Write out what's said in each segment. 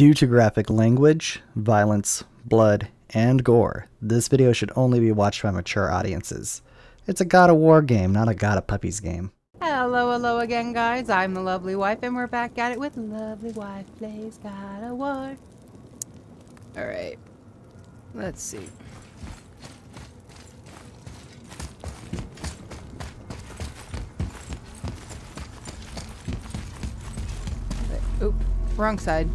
Due to graphic language, violence, blood, and gore, this video should only be watched by mature audiences. It's a God of War game, not a God of Puppies game. Hello, hello again, guys. I'm the lovely wife, and we're back at it with lovely wife plays God of War. All right, let's see. Oop, wrong side.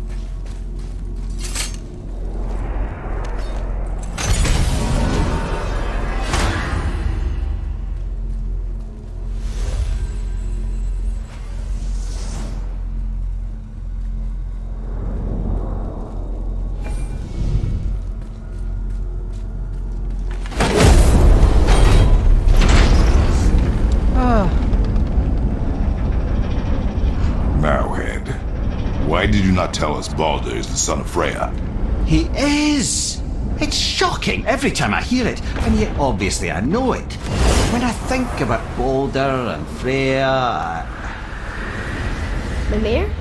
Tell us Baldur is the son of Freya? He is! It's shocking every time I hear it, and yet obviously I know it. When I think about Baldur and Freya. I... Mimir?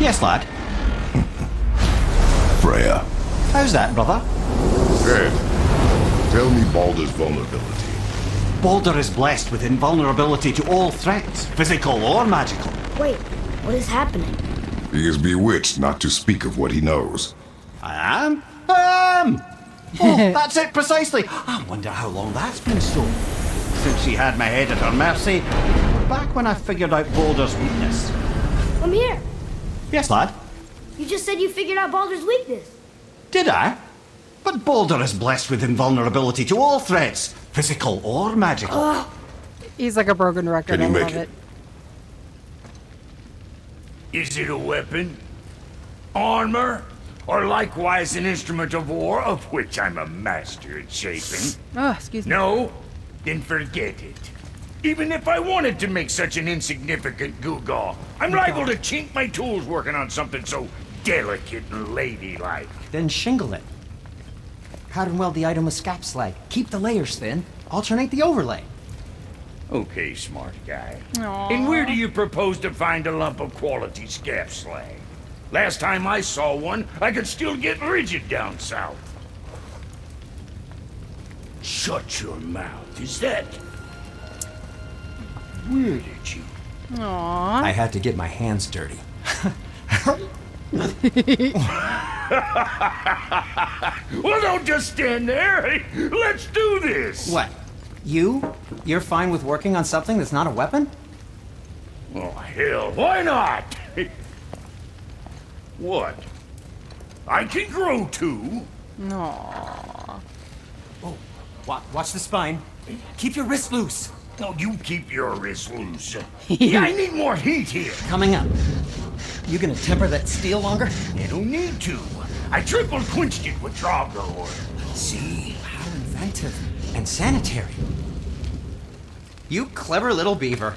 Yes, lad. Freya. How's that, brother? Ed, tell me Baldur's vulnerability. Balder is blessed with invulnerability to all threats, physical or magical. Wait, what is happening? He is bewitched not to speak of what he knows. I am? I am! Oh, that's it precisely. I wonder how long that's been so. Since she had my head at her mercy, back when I figured out Baldur's weakness. I'm here. Yes, lad? you just said you figured out Baldur's weakness. Did I? But Baldur is blessed with invulnerability to all threats, physical or magical. he's like a broken record. Can you I make love it? it. Is it a weapon? Armor? Or likewise an instrument of war, of which I'm a master at shaping? Oh, excuse me. No? Then forget it. Even if I wanted to make such an insignificant gewgaw, I'm liable to chink my tools working on something so delicate and ladylike. Then shingle it. Pattern weld the item with scap slag. Keep the layers thin. Alternate the overlay. Okay, smart guy. Aw. And where do you propose to find a lump of quality scap slag? Last time I saw one, I could still get rigid down south. Shut your mouth. Is that... Where did you... Aw. I had to get my hands dirty. Well, don't just stand there. Let's do this. What? You? You're fine with working on something that's not a weapon? Oh, hell, why not? what? I can grow too. No. Oh, wa- watch the spine. Keep your wrist loose. No, you keep your wrist loose. yeah, I need more heat here. Coming up. You gonna temper that steel longer? You don't need to. I triple quenched it with Drago. See? How inventive and sanitary. You clever little beaver.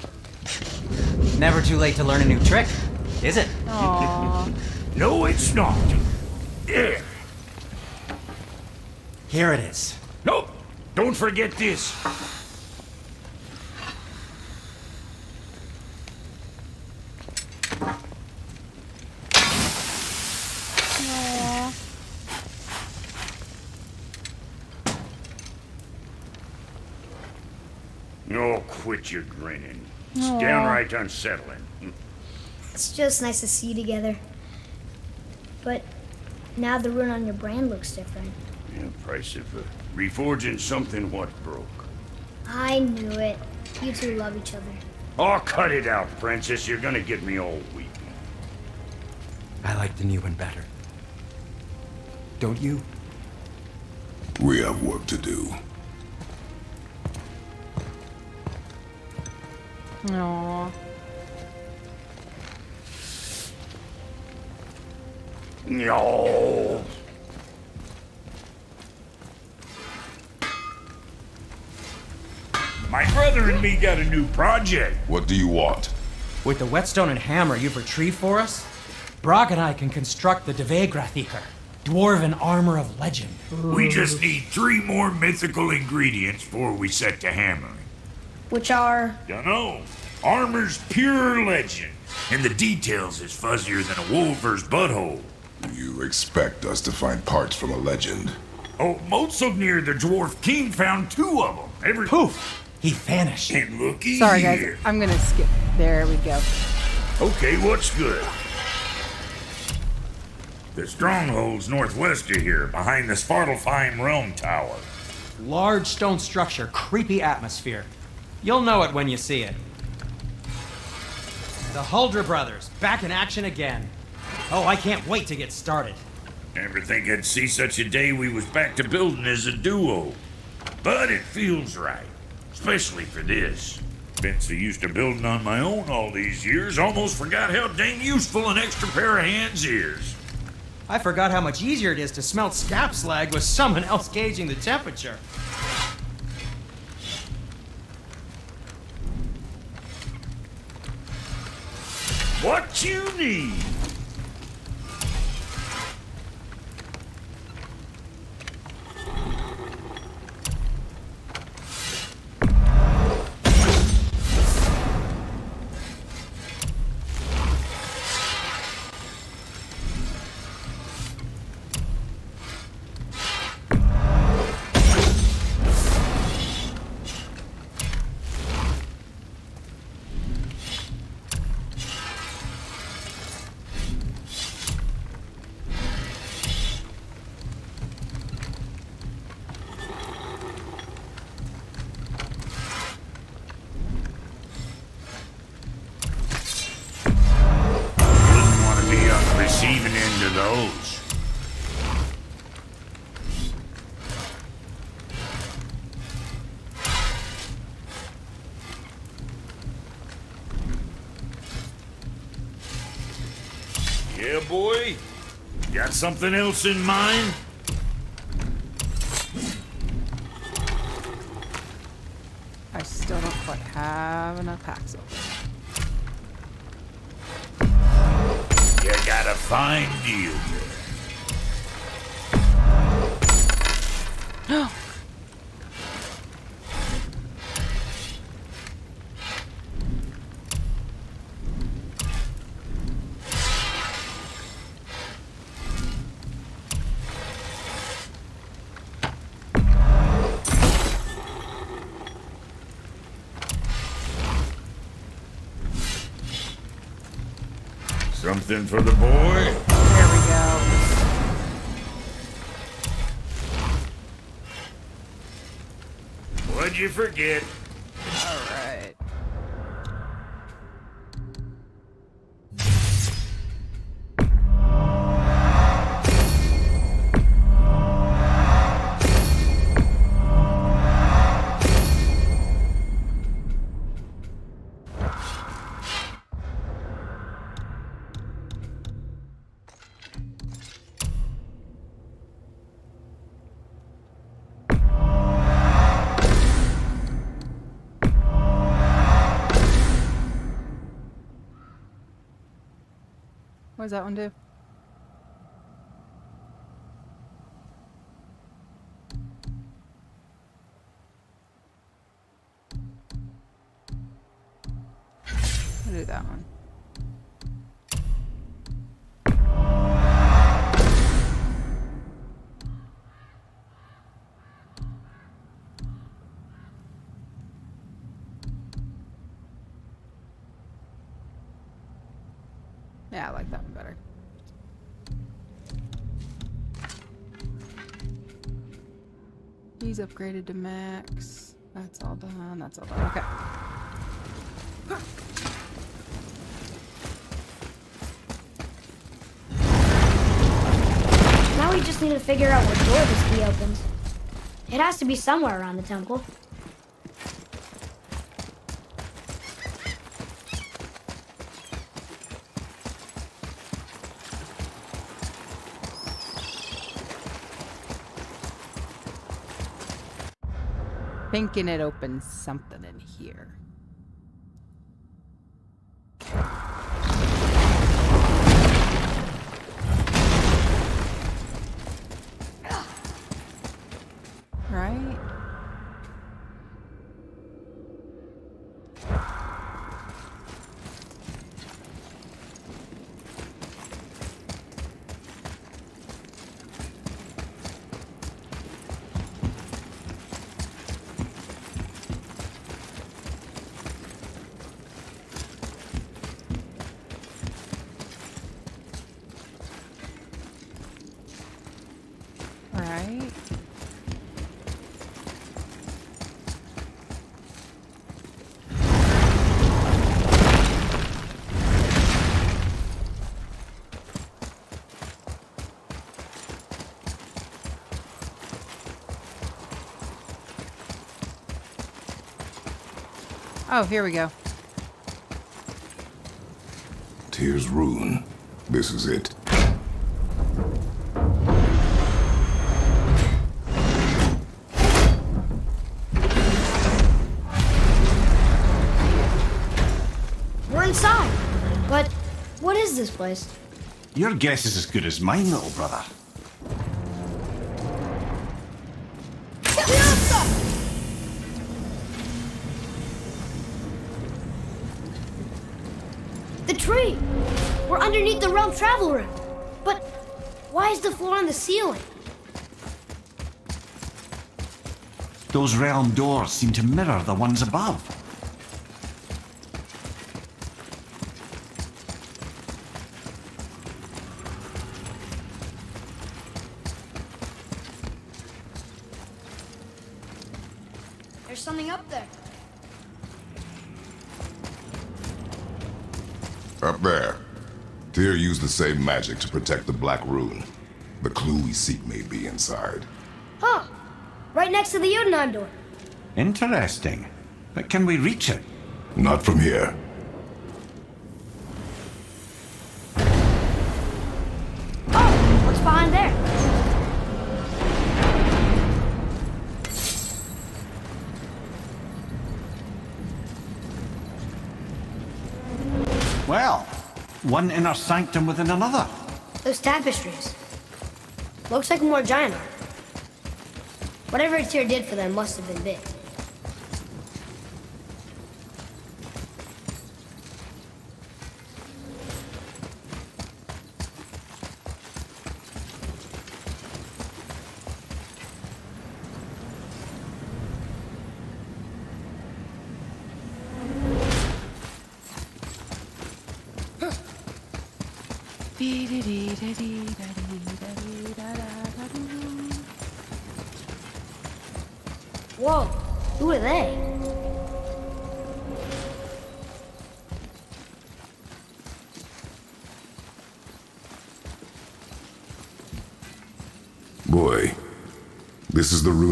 Never too late to learn a new trick, is it? Aw. No, it's not. There. Here it is. Nope. Don't forget this. Oh, quit your grinning. It's downright unsettling. It's just nice to see you together. But now the rune on your brand looks different. Yeah, price of uh, reforging something what broke. I knew it. You two love each other. Oh, cut it out, Princess. You're gonna get me all weepy. I like the new one better. Don't you? We have work to do. Aw. No. My brother and me got a new project. What do you want? With the whetstone and hammer you've retrieved for us, Brok and I can construct the Devegrathikar, dwarven armor of legend. We just need three more mythical ingredients before we set to hammering. Which are. Dunno. Armor's pure legend, and the details is fuzzier than a wolver's butthole. You expect us to find parts from a legend? Oh, Motsognir the Dwarf King found two of them. Every Poof! He vanished. And looky Sorry, guys. I'm gonna skip. There we go. Okay, what's good? The stronghold's northwest of here, behind the Svartalfheim Realm Tower. Large stone structure, creepy atmosphere. You'll know it when you see it. The Huldra brothers, back in action again. Oh, I can't wait to get started. Never think I'd see such a day we was back to building as a duo. But it feels right, especially for this. Been so used to building on my own all these years, almost forgot how dang useful an extra pair of hands is. I forgot how much easier it is to smelt scap slag with someone else gauging the temperature. What you need? Yeah, boy? Got something else in mind? I still don't quite have enough packs open. You got a fine deal Something for the boy? There we go. What'd you forget? What does that one do? He's upgraded to max. That's all done. That's all done. Okay. Now we just need to figure out what door this key opens. It has to be somewhere around the temple. Thinking it opens something in here. Right? Alright. Oh, here we go. Tears Rune. This is it. We're inside. But what is this place? Your guess is as good as mine, little brother. Travel room. But why is the floor on the ceiling? Those realm doors seem to mirror the ones above. There's something up there. Up there. Tyr same magic to protect the Black Rune. The clue we seek may be inside. Huh. Right next to the Jotunheim door. Interesting. But can we reach it? Not from here. One inner sanctum within another. Those tapestries. Looks like more giant art. Whatever Tyr did for them must have been big.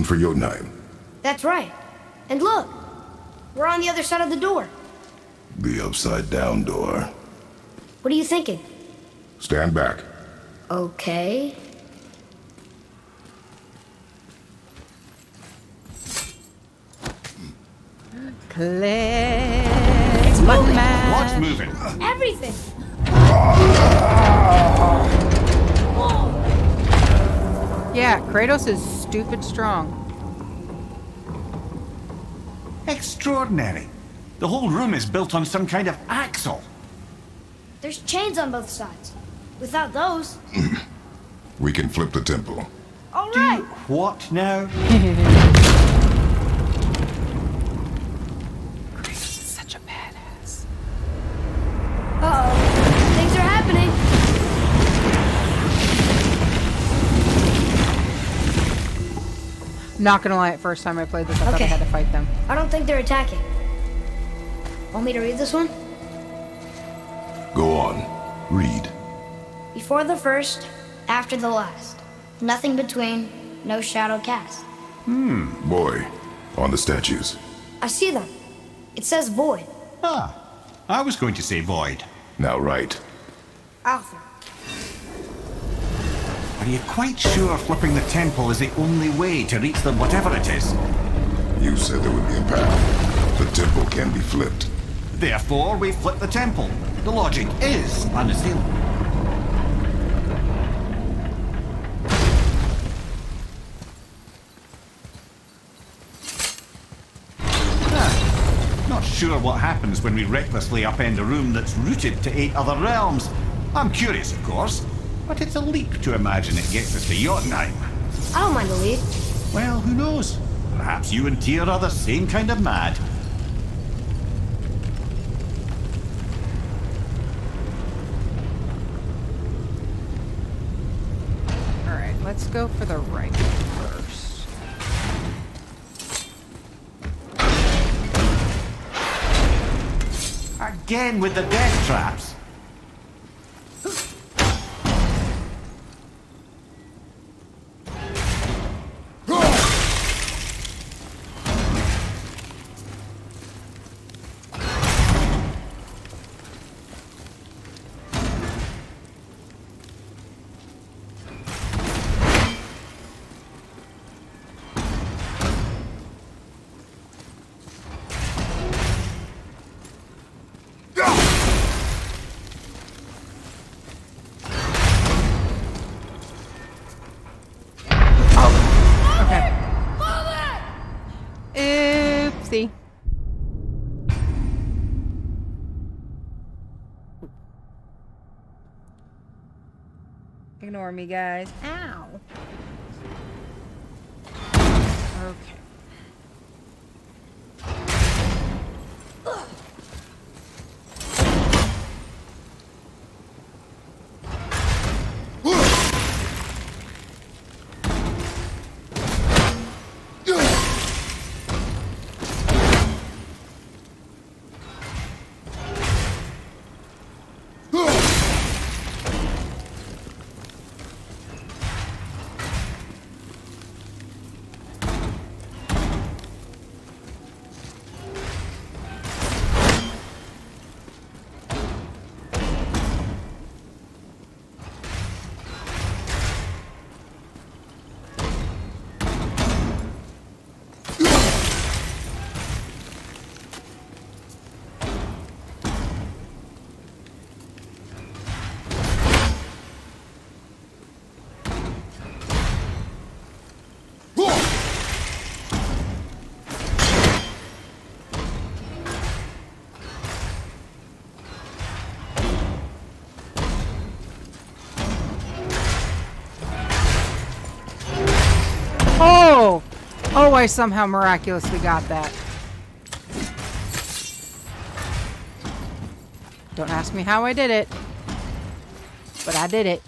This is the for Jotunheim. That's right. And look, we're on the other side of the door. The upside down door. What are you thinking? Stand back. Okay. Click. It's moving. mash. What's moving? Everything. Yeah, Kratos is stupid strong. Extraordinary. The whole room is built on some kind of axle. There's chains on both sides. Without those, We can flip the temple. all right. Do What now? Not gonna lie, at first time I played this, I thought I had to fight them. I don't think they're attacking. Want me to read this one? Go on. Read. Before the first, after the last. Nothing between, no shadow cast. Hmm, boy, on the statues. I see them. It says void. Ah, I was going to say void. Now right. Alpha. Are you quite sure flipping the temple is the only way to reach the whatever it is? You said there would be a path. The temple can be flipped. Therefore, we flip the temple. The logic is unassailable. Ah, Not sure what happens when we recklessly upend a room that's rooted to eight other realms. I'm curious, of course, but it's a leap to imagine it gets us to Jotunheim. I don't mind the lead. Well, who knows? Perhaps you and Tyr are the same kind of mad. Alright, let's go for the right first. Again with the death traps. Me, guys. Ow. Okay. I somehow miraculously got that. Don't ask me how I did it. But I did it.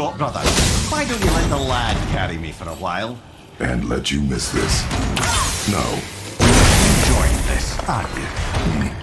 Thought, brother. Why don't you let the lad carry me for a while? And let you miss this. No. Enjoying this, aren't you? Mm.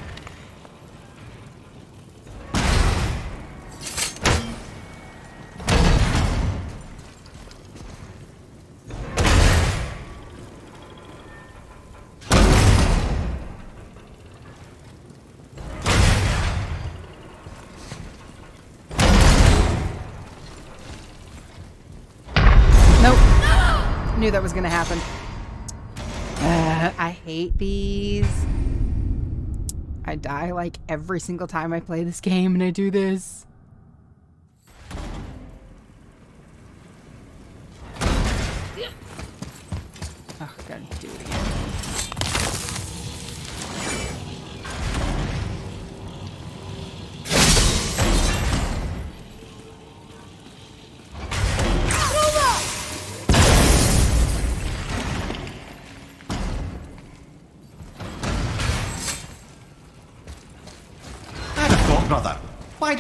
Knew that was gonna happen. Uh, I hate these. I die like every single time I play this game and I do this.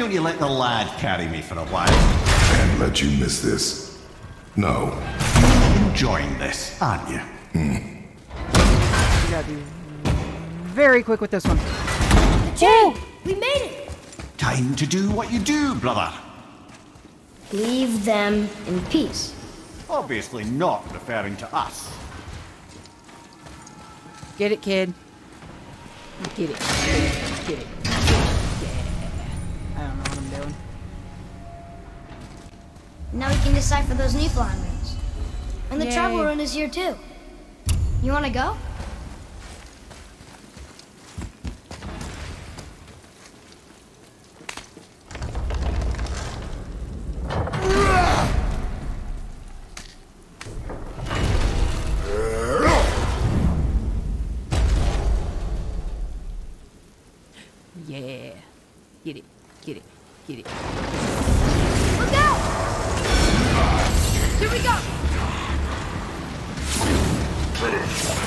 I'd have thought, brother. Why don't you let the lad carry me for a while? Can't let you miss this. No. You're Enjoying this, aren't you? Hmm. You gotta be very quick with this one. Jay, we made it. Time to do what you do, brother. Leave them in peace. Obviously not referring to us. Get it, kid. Get it. Get it. Get it. Can decipher those Niflheim runes. And the Yay. travel rune is here too. You wanna go? Yeah. Get it. Get it. Get it. Look out! Here we go! Nicely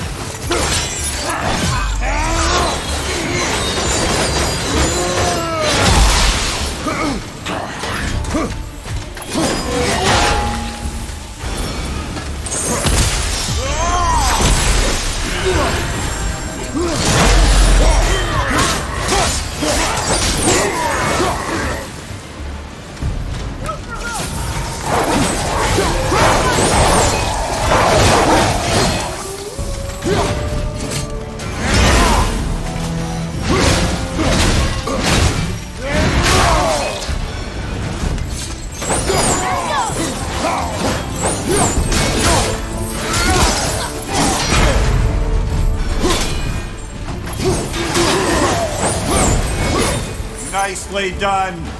done.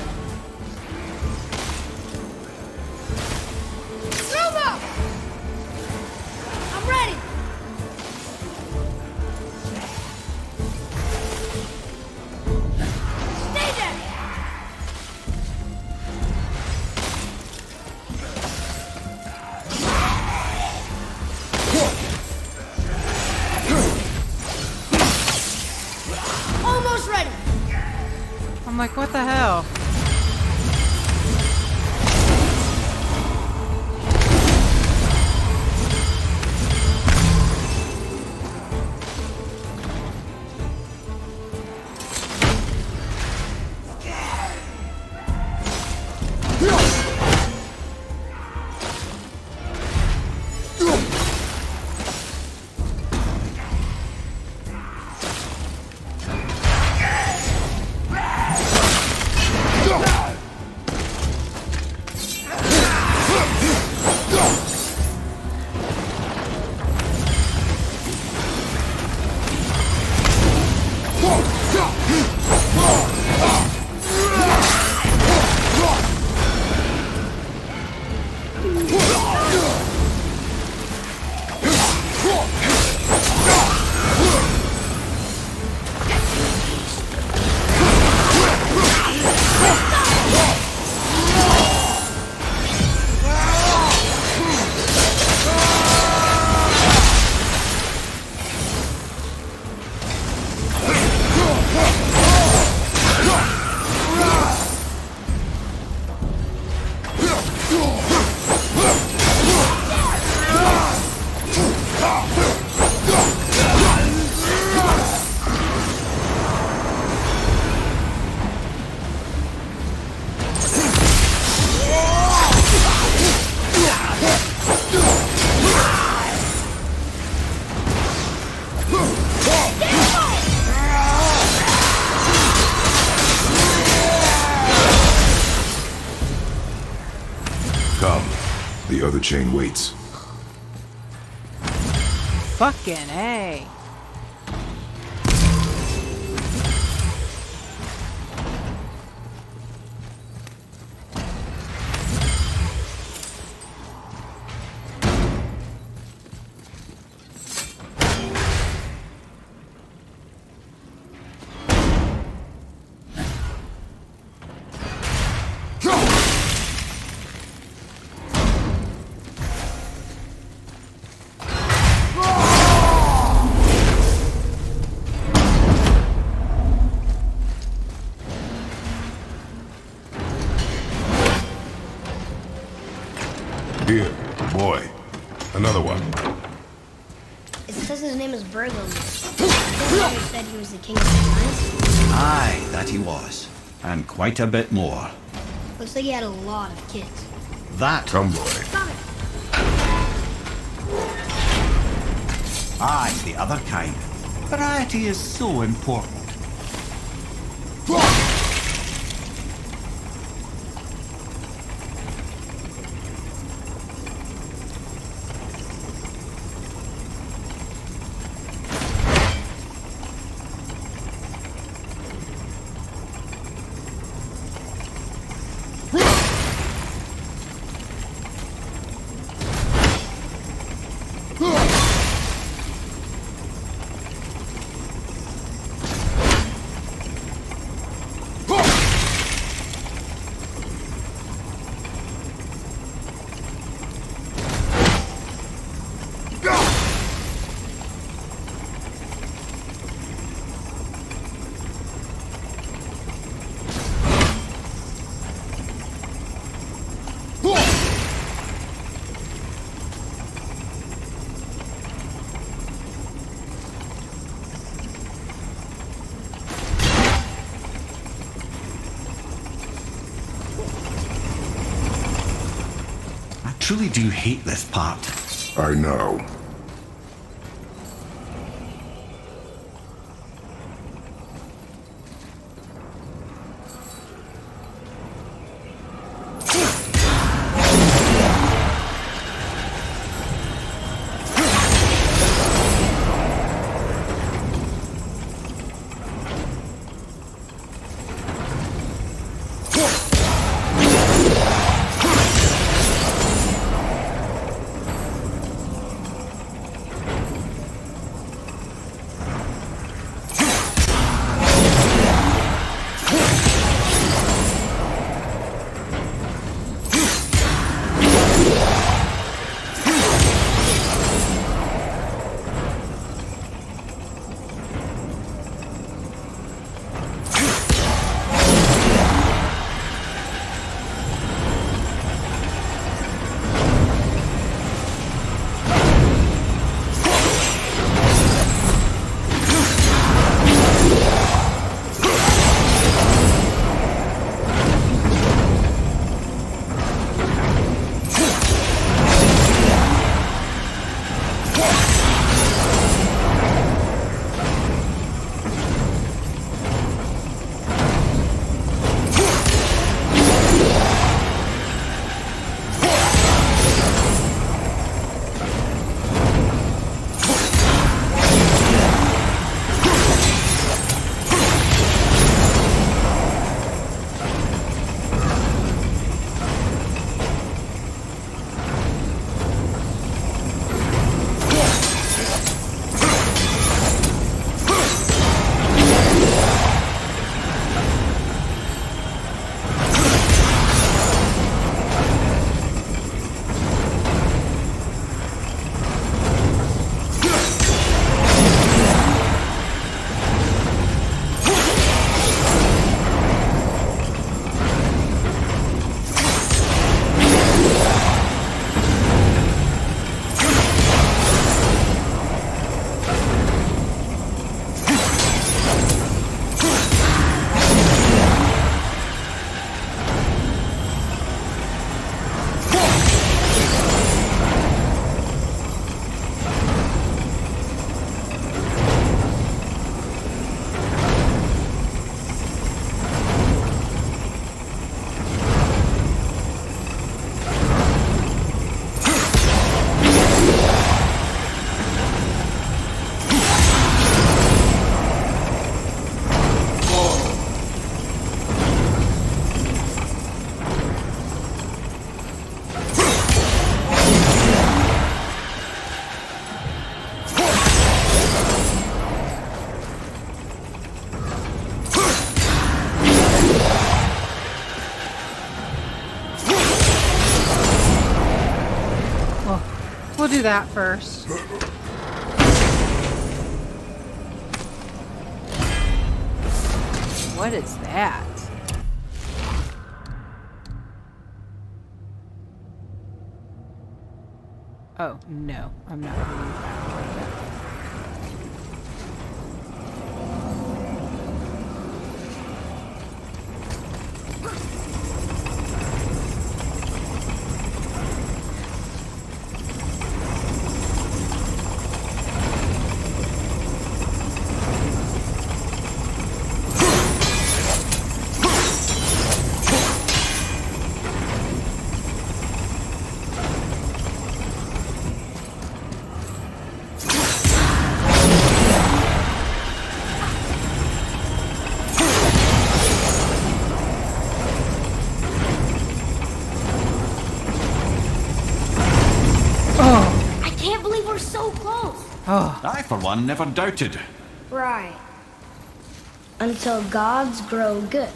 Chain waits. Fucking A. his name is Burglum. I think you said he was the king of the Aye, that he was. And quite a bit more. Looks like he had a lot of kids. That, Come, boy. Aye, the other kind. Variety is so important. Truly do hate this part. I know. Do that first. What is that? Oh, no. I'm not going to that. One, never doubted. Right. Until gods grow good.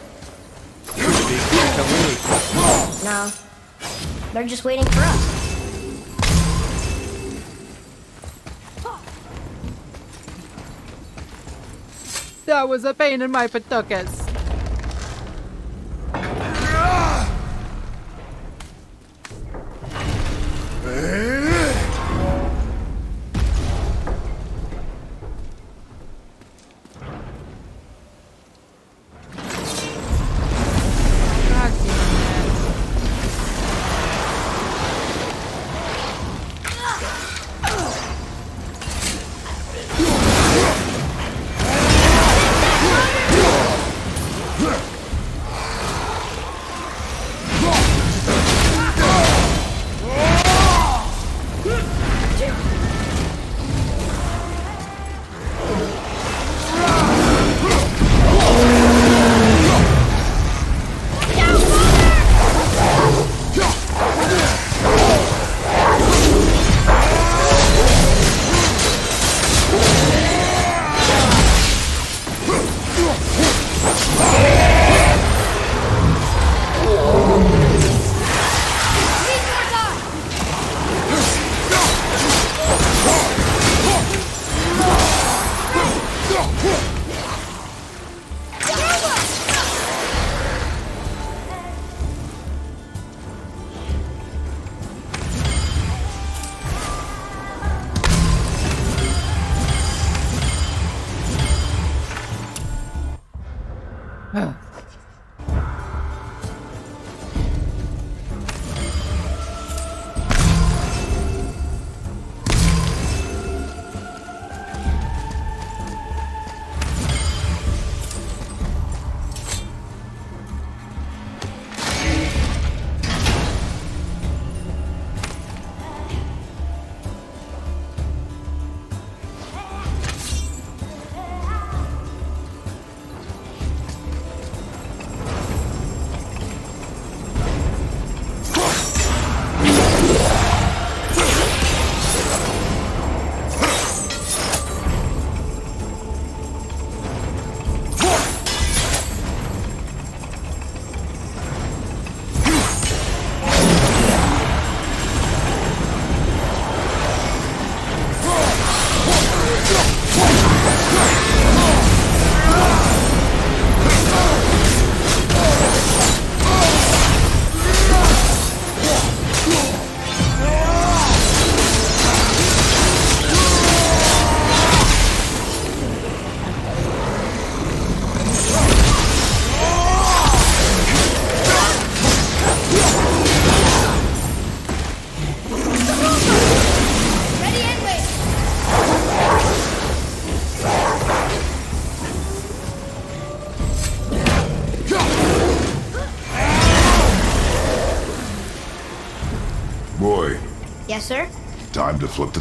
No. They're just waiting for us. That was a pain in my patukas.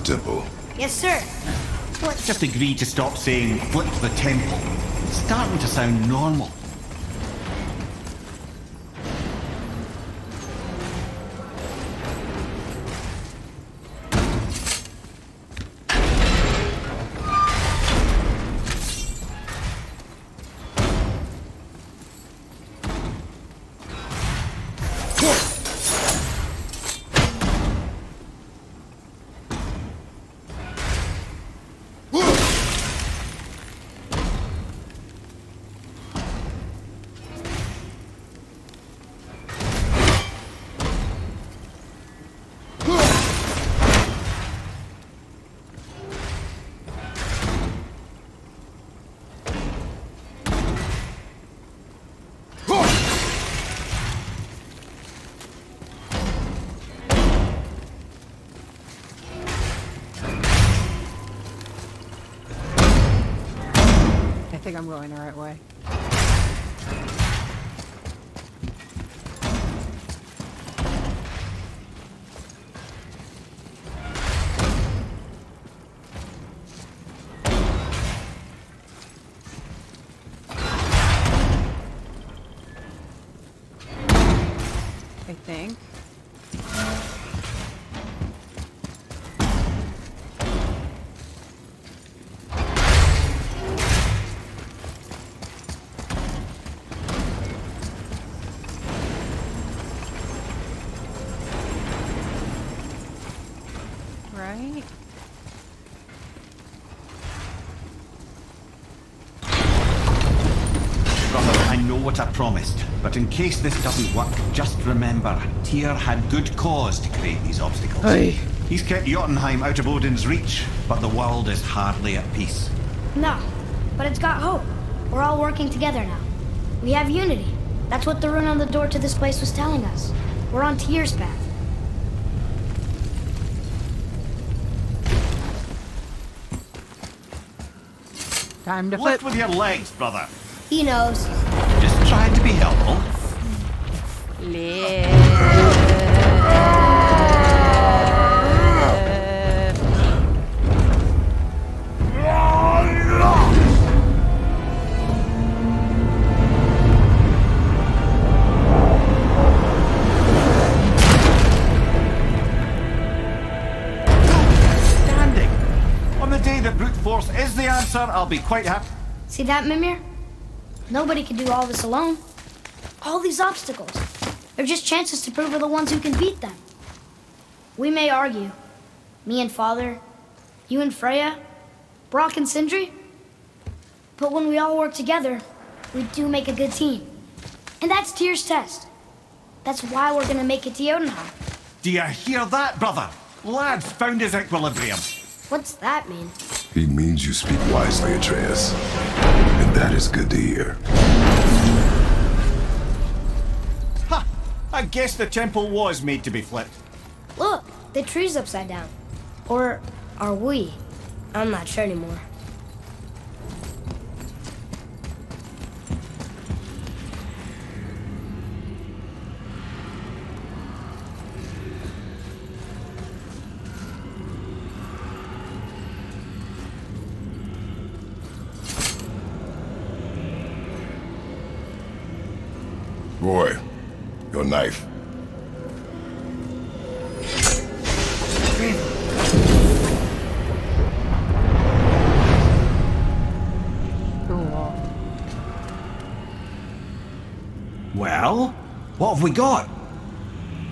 Temple. Yes, sir. Let's just agree to stop saying flip the temple. It's starting to sound normal. Think I'm going the right way. What I promised, but in case this doesn't work, just remember, Tyr had good cause to create these obstacles. Hey. He's kept Jotunheim out of Odin's reach, but the world is hardly at peace. No, but it's got hope. We're all working together now. We have unity. That's what the rune on the door to this place was telling us. We're on Tyr's path. Time to flip. Lift with your legs, brother. He knows. Standing. On the day that brute force is the answer, I'll be quite happy. See that, Mimir? Nobody can do all this alone. All these obstacles. They're just chances to prove we're the ones who can beat them. We may argue. Me and Father, you and Freya, Brok and Sindri. But when we all work together, we do make a good team. And that's Tyr's test. That's why we're gonna make it to Jotunheim. Do you hear that, brother? Lad's found his equilibrium. What's that mean? He means you speak wisely, Atreus. And that is good to hear. I guess the temple was made to be flipped. Look, the tree's upside down. Or are we? I'm not sure anymore. Roy, your knife. Cool. Well, what have we got?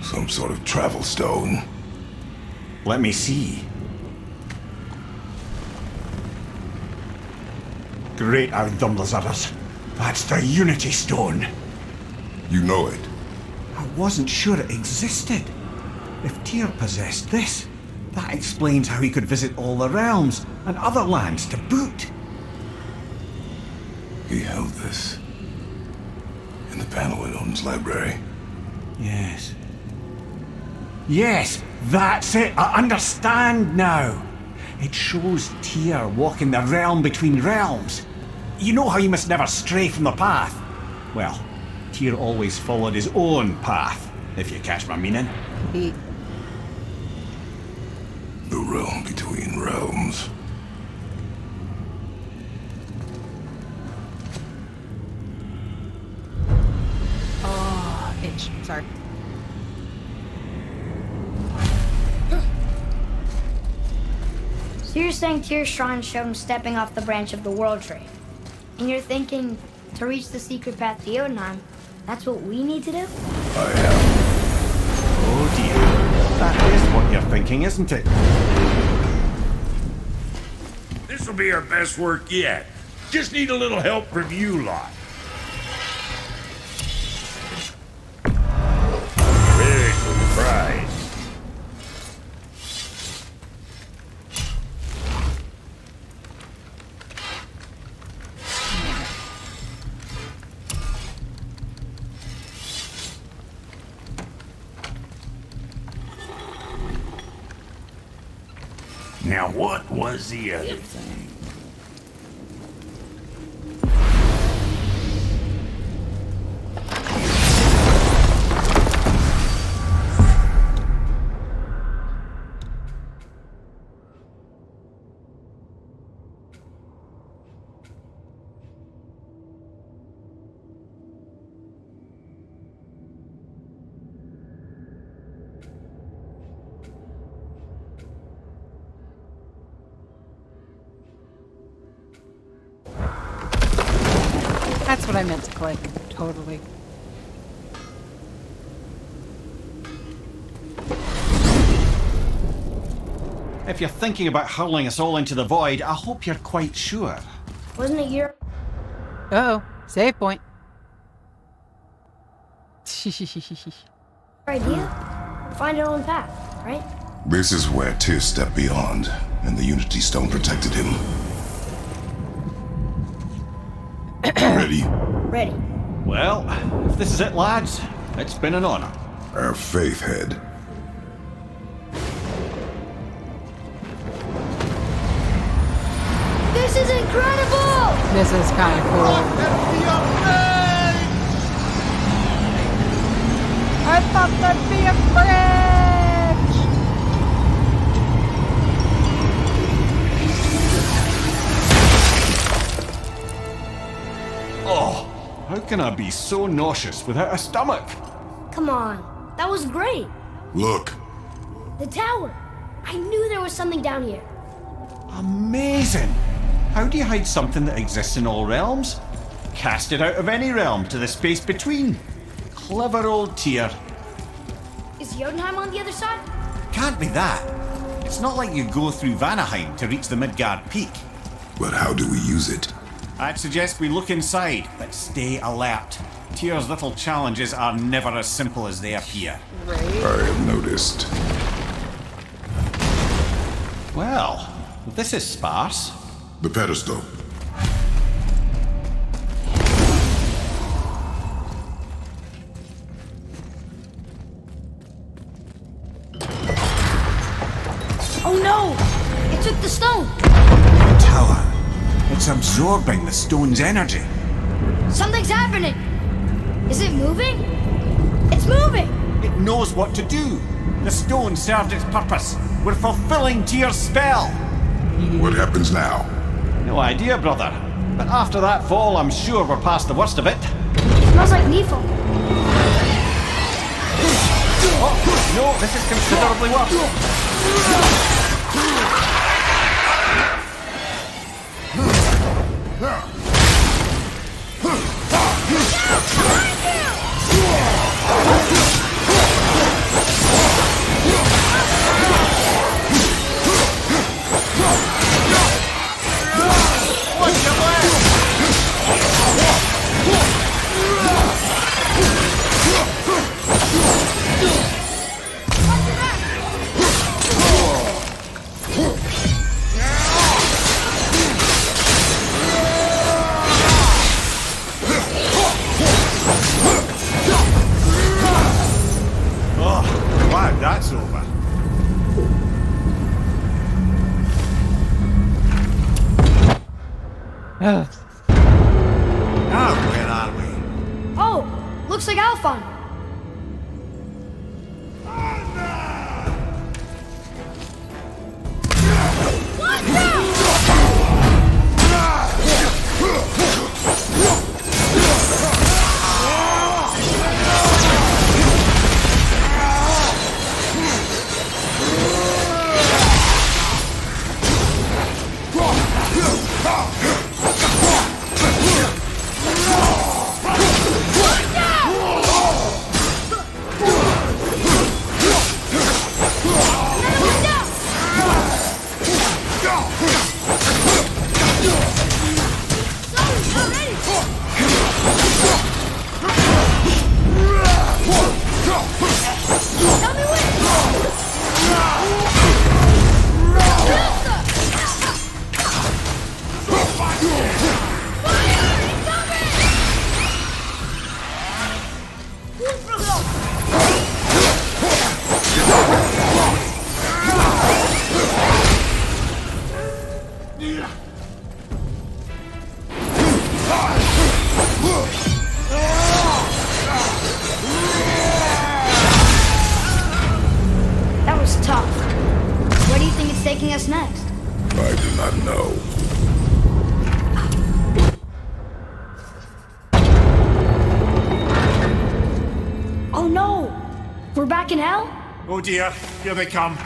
Some sort of travel stone. Let me see. Great Ardumlazaras. That's the Unity Stone. You know it. I wasn't sure it existed. If Tyr possessed this, that explains how he could visit all the realms and other lands to boot. He held this. In the panel in Odin's library. Yes. Yes, that's it. I understand now. It shows Tyr walking the realm between realms. You know how you must never stray from the path? Well, Tyr always followed his own path, if you catch my meaning. He, The realm between realms. oh, itch. Sorry. So you're saying Tyr's shrine showed him stepping off the branch of the World Tree. And you're thinking, to reach the secret path to Jotunheim, that's what we need to do? I am. Oh dear. That is what you're thinking, isn't it? This'll be our best work yet. Just need a little help from you lot. What what I meant to click. Totally. If you're thinking about hurling us all into the void, I hope you're quite sure. Wasn't it your Uh oh. Save point. idea? Find our own path, right? This is where Tyr stepped beyond, and the Unity Stone protected him. Ready? Ready. Well, if this is it, lads, it's been an honor. Our faith head. This is incredible! this is kind of cool. I thought that'd be a bridge. Oh, how can I be so nauseous without a stomach? Come on. That was great. Look, The tower. I knew there was something down here. Amazing! How do you hide something that exists in all realms? Cast it out of any realm to the space between. Clever old Tyr. Is Jotunheim on the other side? Can't be that. It's not like you go through Vanaheim to reach the Midgard Peak. but how do we use it? I'd suggest we look inside, but stay alert. Tyr's little challenges are never as simple as they appear. I have noticed. Well, this is sparse. The pedestal. It's absorbing the stone's energy. Something's happening! Is it moving? It's moving! It knows what to do. The stone served its purpose. We're fulfilling Tyr's spell. What happens now? No idea, brother. But after that fall, I'm sure we're past the worst of it. smells like Nifl. Oh, no, this is considerably worse. Oh, glad that's over. Ugh. Ah. We're back in hell? Oh dear, here they come.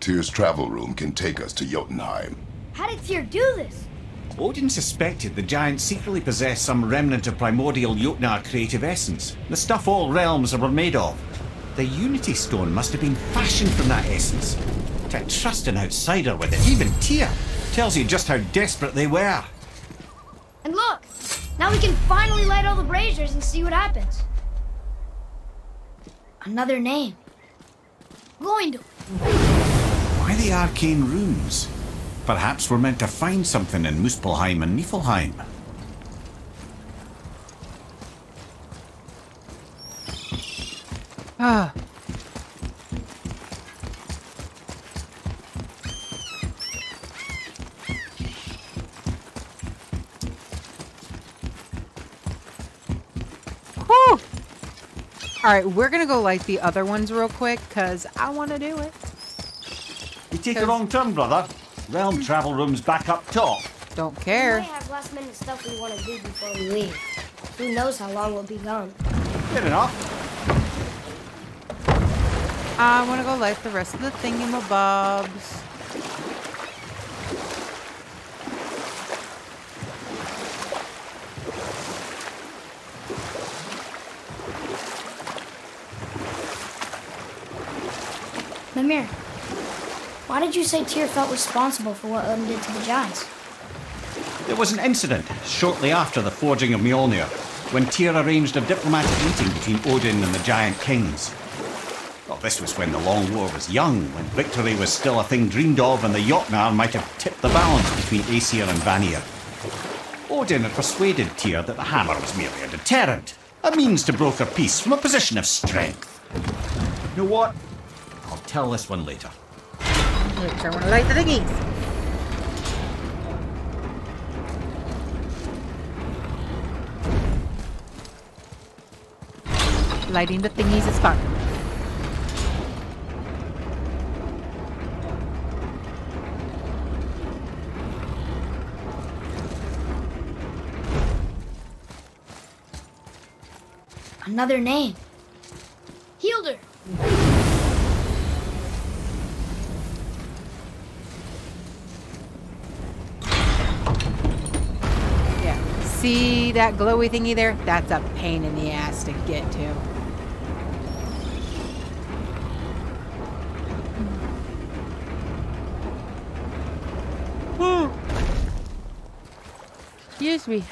Tyr's travel room can take us to Jotunheim. How did Tyr do this? Odin suspected the giant secretly possessed some remnant of primordial Jotnar creative essence, the stuff all realms were made of. The Unity Stone must have been fashioned from that essence. To trust an outsider with it, even Tyr, tells you just how desperate they were. And look, now we can finally light all the braziers and see what happens. Another name. Gloindor. The arcane runes? Perhaps we're meant to find something in Muspelheim and Niflheim. Ah. Whew. All right, we're gonna go light the other ones real quick because I want to do it. You take a wrong turn, brother. Realm travel room's back up top. Don't We care. might have last minute stuff we want to do before we leave. Who knows how long we'll be gone. Good enough. I want to go light the rest of the thingamabobs. Mimir, why did you say Tyr felt responsible for what Odin did to the giants? There was an incident shortly after the forging of Mjolnir, when Tyr arranged a diplomatic meeting between Odin and the giant kings. Well, this was when the Long War was young, when victory was still a thing dreamed of, and the Jotnar might have tipped the balance between Aesir and Vanir. Odin had persuaded Tyr that the hammer was merely a deterrent, a means to broker peace from a position of strength. You know what? I'll tell this one later. So I want to light the thingies. Lighting the thingies is fun. Another name. See that glowy thingy there? That's a pain in the ass to get to. Excuse me.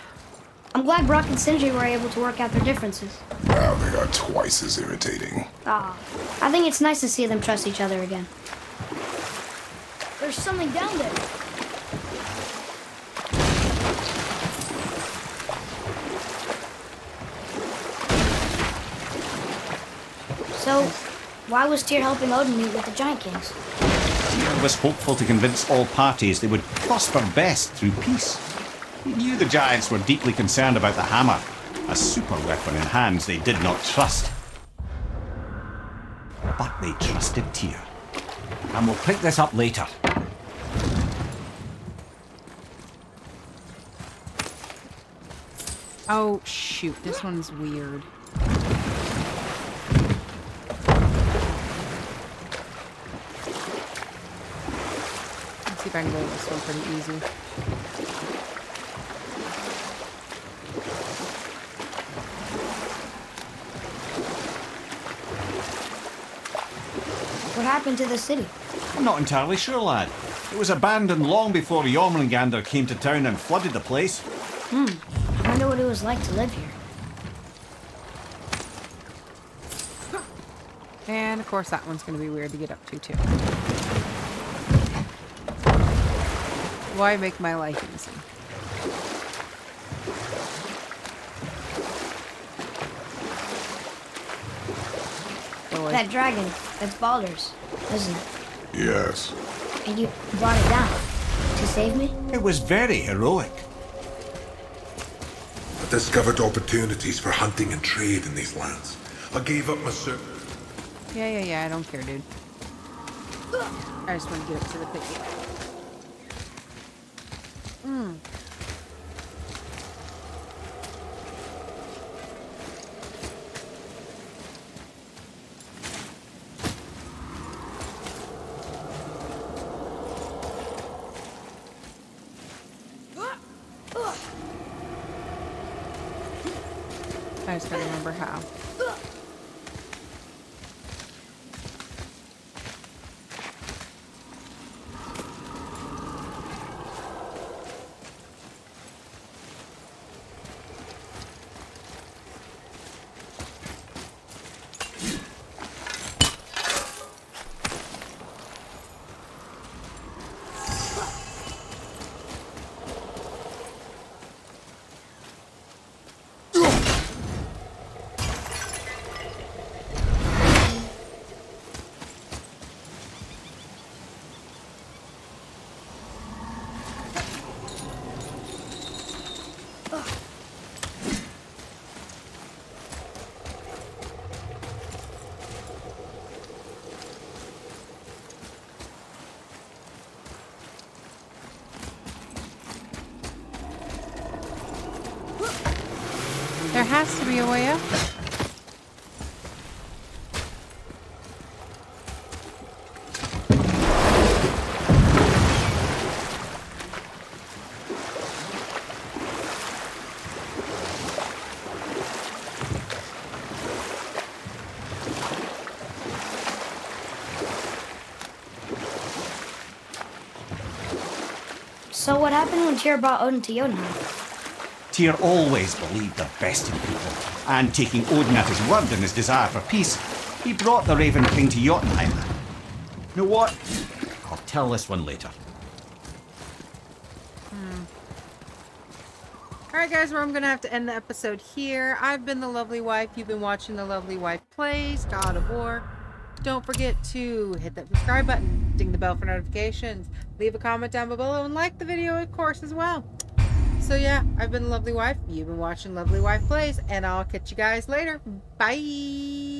I'm glad Brok and Sindri were able to work out their differences. Now they are twice as irritating. Ah, I think it's nice to see them trust each other again. There's something down there. So, why was Tyr helping Odin meet with the Giant Kings? Tyr was hopeful to convince all parties they would prosper best through peace. He knew the giants were deeply concerned about the hammer, a super weapon in hands they did not trust. But they trusted Tyr. And we'll pick this up later. Oh, shoot. This one's weird. Let's see if this one pretty easy. What happened to the city? I'm not entirely sure, lad. It was abandoned long before Jormungandr came to town and flooded the place. Hmm. I wonder what it was like to live here. And of course that one's going to be weird to get up to too. Why make my life easy? Oh, That dragon, that's Baldur's, isn't it? Yes. And you brought it down to save me? It was very heroic. I discovered opportunities for hunting and trade in these lands. I gave up my ser- Yeah, yeah, yeah. I don't care, dude. I just want to get up to the piggy. Mm. I just gotta remember how. There has to be a way up. So what happened when Tyr brought Odin to Jotunheim? Tyr always believed the best in people, and taking Odin at his word in his desire for peace, he brought the Raven King to Jotunheim. You know what? I'll tell this one later. Hmm. Alright guys, well, I'm going to have to end the episode here. I've been the Lovely Wife. You've been watching the Lovely Wife Plays God of War. Don't forget to hit that subscribe button, ding the bell for notifications, leave a comment down below, and like the video, of course, as well. So yeah, I've been Lovely Wife. You've been watching Lovely Wife Plays, and I'll catch you guys later. Bye!